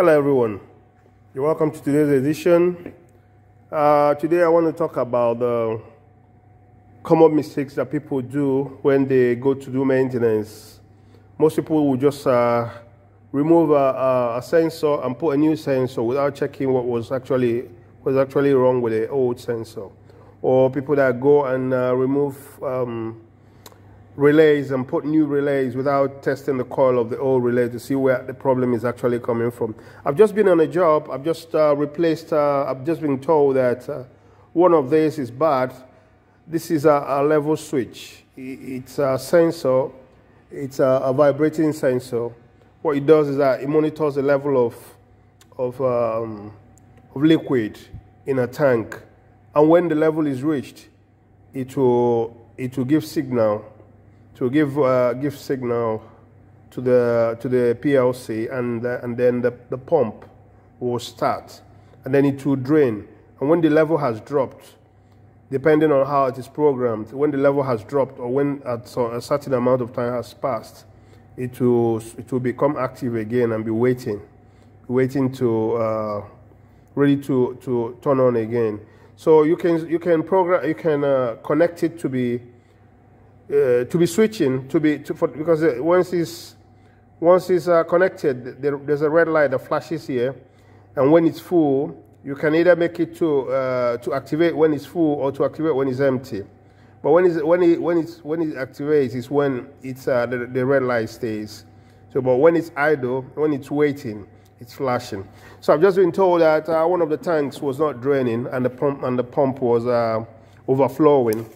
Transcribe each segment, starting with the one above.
Hello everyone, you're welcome to today's edition. Uh, today I want to talk about the common mistakes that people do when they go to do maintenance. Most people will just uh, remove a, a, sensor and put a new sensor without checking what was actually was actually wrong with the old sensor. Or people that go and uh, remove um, relays and put new relays without testing the coil of the old relay to see where the problem is actually coming from. I've just been on a job. I've just uh, replaced. Uh, I've just been told that uh, one of these is bad. This is a, a level switch. It's a sensor. It's a, a, vibrating sensor. What it does is that it monitors the level of of, um, of liquid in a tank, and when the level is reached, it will it will give signal to give uh, give signal to the to the PLC, and uh, and then the, the pump will start, and then it will drain. And when the level has dropped, depending on how it is programmed, when the level has dropped or when a certain amount of time has passed, it will it will become active again and be waiting, waiting to uh, ready to to turn on again. So you can you can program you can uh, connect it to be uh, to be switching to be to, for, because uh, once it's once it's uh, connected, there, there's a red light that flashes here, and when it's full, you can either make it to uh, to activate when it's full or to activate when it's empty. But when it's when it when it's when it activates is when it's uh, the, the red light stays. So, but when it's idle, when it's waiting, it's flashing. So I've just been told that uh, one of the tanks was not draining and the pump and the pump was overflowing.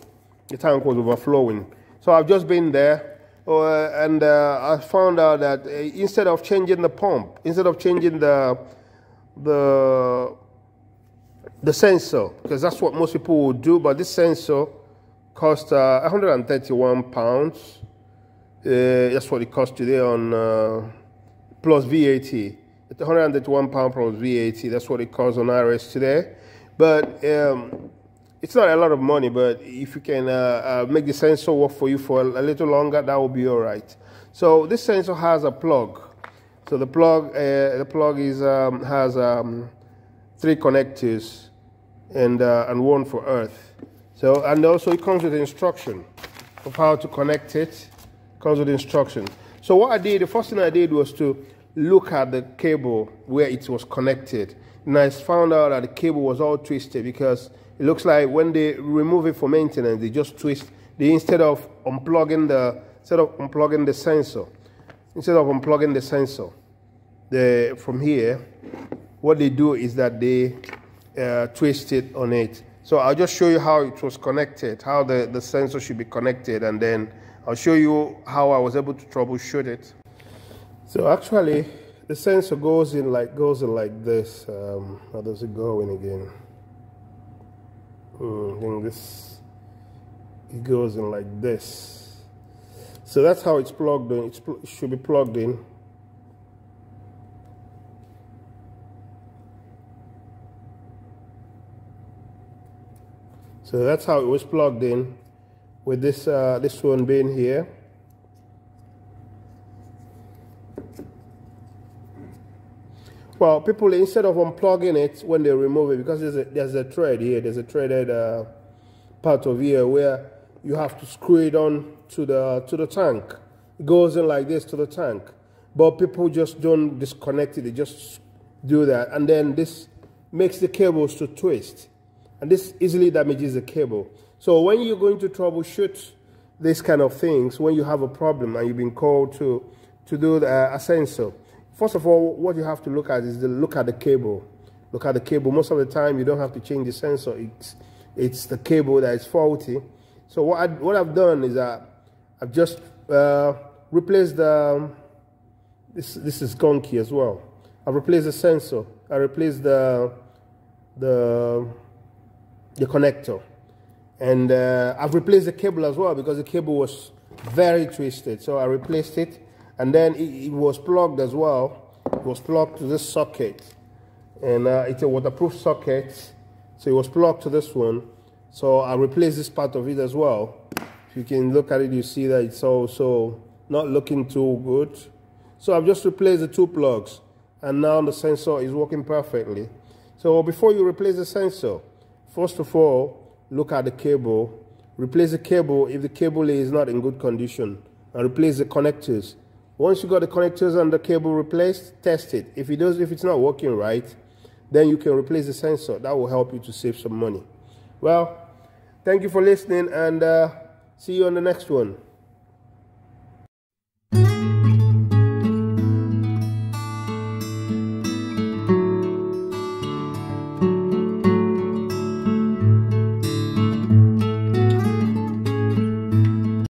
The tank was overflowing. So I've just been there uh, and uh, I found out that uh, instead of changing the pump, instead of changing the, the, the sensor, because that's what most people would do, but this sensor cost uh, 131 pounds. Uh, that's what it costs today on uh, plus VAT. It's 131 pound plus VAT. That's what it costs on RS today. But um, it's not a lot of money, but if you can uh, uh, make the sensor work for you for a, little longer, that will be all right. So this sensor has a plug. So the plug, uh, the plug is um, has um, three connectors and uh, and one for earth. So and also it comes with instruction of how to connect it. Comes with instruction. So what I did, the first thing I did was to look at the cable where it was connected, and I found out that the cable was all twisted because it looks like when they remove it for maintenance, they just twist. They instead of unplugging the instead of unplugging the sensor, instead of unplugging the sensor, the from here, what they do is that they uh, twist it on it. So I'll just show you how it was connected, how the, the sensor should be connected, and then I'll show you how I was able to troubleshoot it. So actually, the sensor goes in like goes in like this. Um, how does it go in again? Mm, then this it goes in like this. So that's how it's plugged in. It's pl it should be plugged in. So that's how it was plugged in with this uh, this one being here Well, people instead of unplugging it when they remove it, because there's a, there's a thread here, there's a threaded uh, part of here where you have to screw it on to the to the tank. It goes in like this to the tank, but people just don't disconnect it; they just do that, and then this makes the cables to twist, and this easily damages the cable. So when you're going to troubleshoot these kind of things, when you have a problem and you've been called to to do the, uh, a sensor First of all, what you have to look at is the look at the cable. Look at the cable. Most of the time, you don't have to change the sensor. It's it's the cable that is faulty. So what I what I've done is that I've just uh, replaced the this this is gunky as well. I replaced the sensor. I replaced the the the connector, and uh, I've replaced the cable as well because the cable was very twisted. So I replaced it and then it, it, was plugged as well. It was plugged to this socket. And uh, it's a waterproof socket. So it was plugged to this one. So I replaced this part of it as well. If you can look at it you see that it's also not looking too good. So I've just replaced the two plugs. And now the sensor is working perfectly. So before you replace the sensor, first of all, look at the cable. Replace the cable. If the cable is not in good condition and replace the connectors. Once you got the connectors and the cable replaced, test it. If it does, if it's not working right, then you can replace the sensor. That will help you to save some money. Well, thank you for listening and uh, see you on the next one.